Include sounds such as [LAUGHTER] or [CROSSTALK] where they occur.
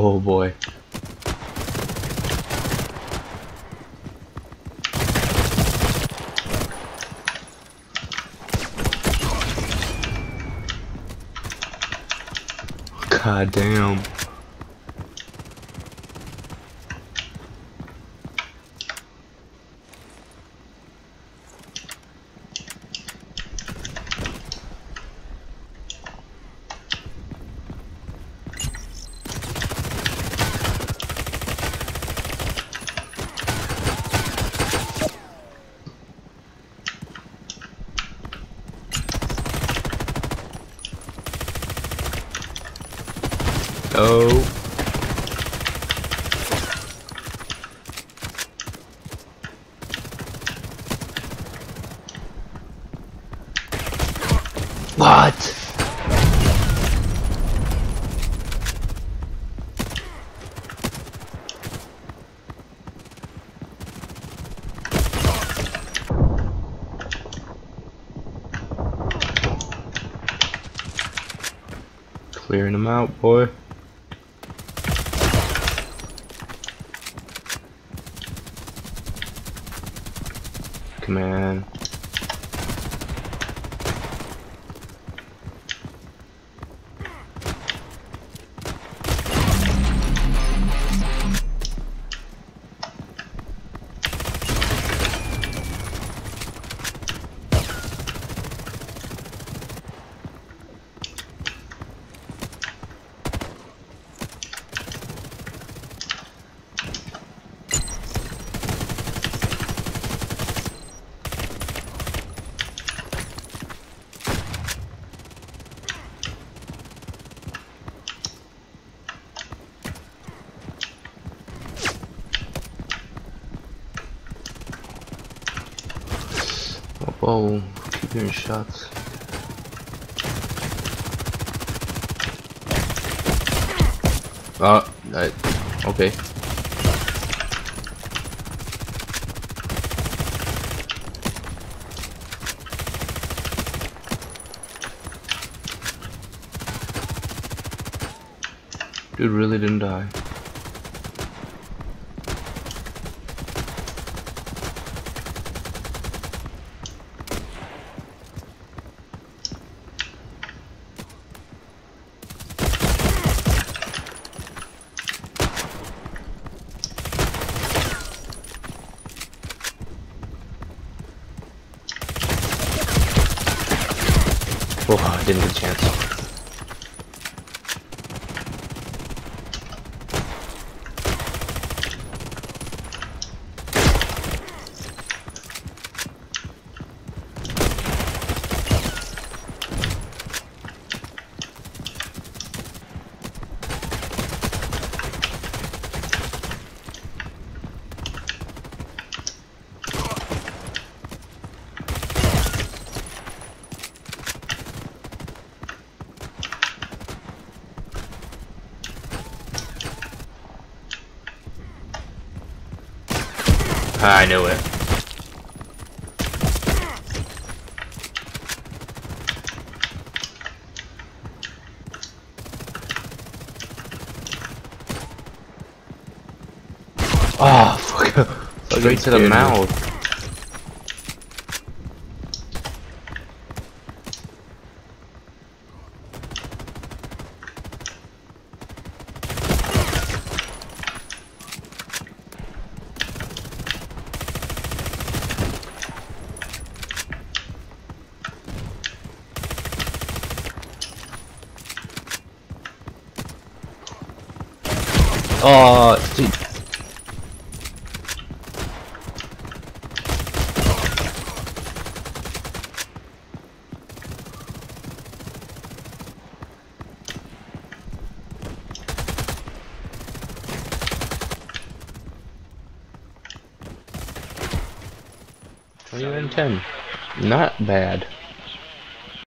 Oh boy. God damn. Oh. What? Clearing them out, boy. Man. Whoa, keep hearing shots. Oh, I, okay. Dude really didn't die. Oh, I didn't get a chance. Ah, I knew it. Oh, fuck. [LAUGHS] Straight to the mouth. Oh, dude. Ten, not bad.